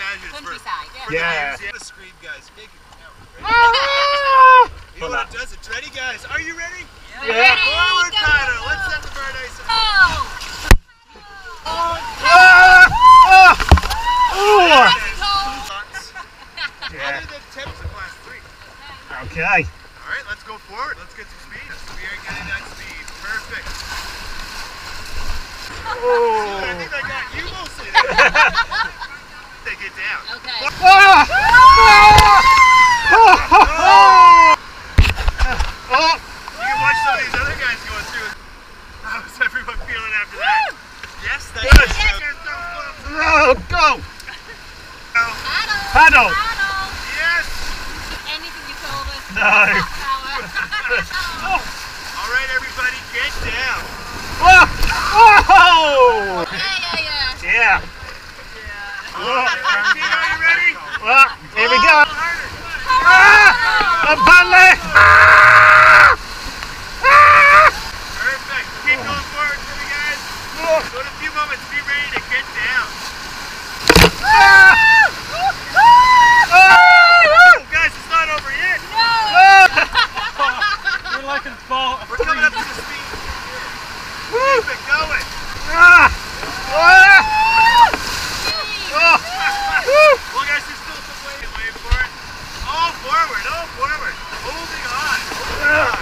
imagine it's for Countryside, yeah. for Yeah. the The scream, guys. Make it count. Ready? Ah! You know what it does? It's ready, guys. Are you ready? Yeah. Forward go. Let's set the bird ice. Oh! Ah! Yeah. Other than tips in class three. Okay. All right, let's go forward. Let's get some speed. We are getting that speed. Perfect. Oh. I Oh. think I got you mostly. they get down. Okay. Ah! Ah! Oh! Oh! You can watch some of these other guys going through it. How's everyone feeling after that? Yes, that's Yes. it. Oh, go! Oh, Paddle! Paddle! Paddle! Yes. Anything you told us. No. Power. All right, everybody, get down. Oh! Oh! yeah, yeah, yeah. Yeah. Martino, you ready? Well, here we go. A. Ah! I'm paddling! Ah! Ah! Perfect. Keep going forward for me, guys. So in a few moments, be ready to get down. Ah! Ah! Oh, guys, it's not over yet. You're like a ball. We're coming up to the speed. Woo! Keep it going. Ah! Ah! Oh! Woo! Well, guys, there's still some way. Wait for it. All forward. Holding on. Holding on.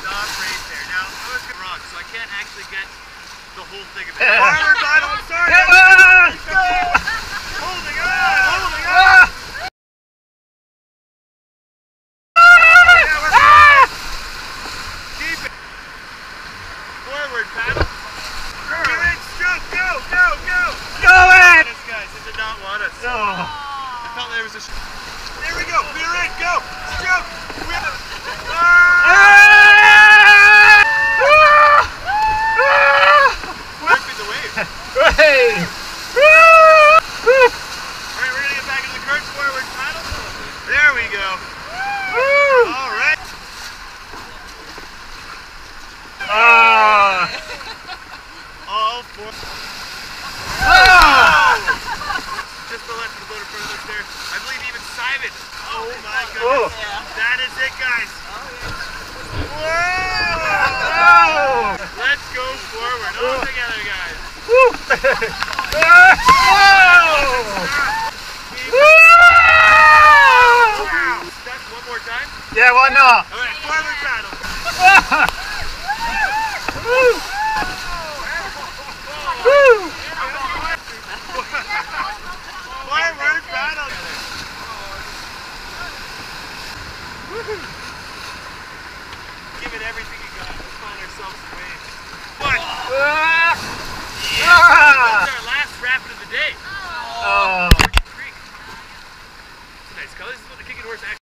Stop right there. Now, I was wrong, so I can't actually get the whole thing of it. Forward, Donald, I'm sorry. Holding on, holding on. Keep it. Forward, paddle. Give it, stroke, go, go, go. Go! This guys, it did not want us. Oh. I felt there was a. There we go. Beer in, go. Stroke. Whip. Ah! Ah! Ah! Whipping the wave. Hey! Woo! Woo! All right, we're gonna get back into the current forward paddle. There we go. Woo! All right. Ah! All four. Ah! Just the left of the boat further there. I believe even Oh my Oh. That is it, guys. Whoa! Oh! Let's go forward. All together, guys. Woo! Ah! Oh! Keep Woo! Wow. That's one more time. Yeah, why not? All right, forward paddle. Woo! Forward paddle. Give it everything you got. Let's find ourselves a wave. One. Ah! That's Ah! our last rapid of the day. Oh! Nice. This is what the kicking horse actually